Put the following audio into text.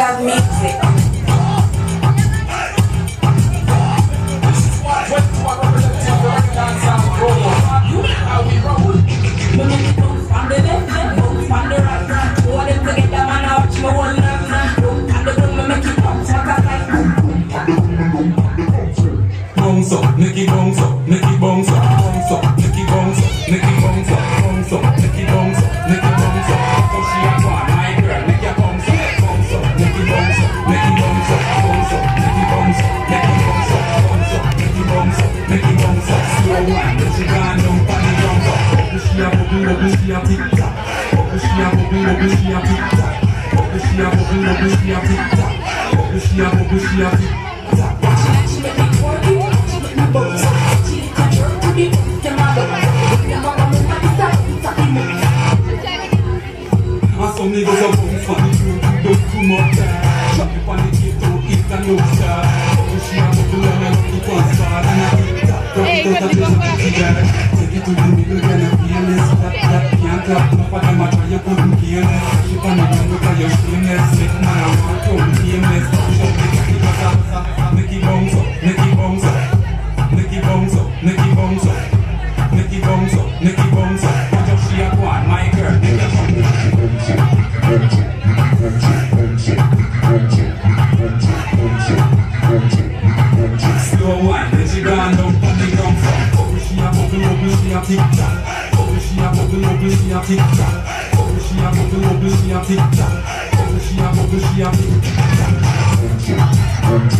Club Music. chien pour boule, le chien tic tac. Chien chien chien dans un quoi. It bounce up Make it bounce up, make it bounce up Make it bounce up, make it bounce up Watch how she a go on, my girl, make it bounce Slow wine, then she gone down on the ground from Bubble, she a bubble, bubble, she a tick tock Bubble, she a bubble, bubble, she a tick tock Bubble, she a bubble, bubble, she a tick tock Chiamo, Chiamo.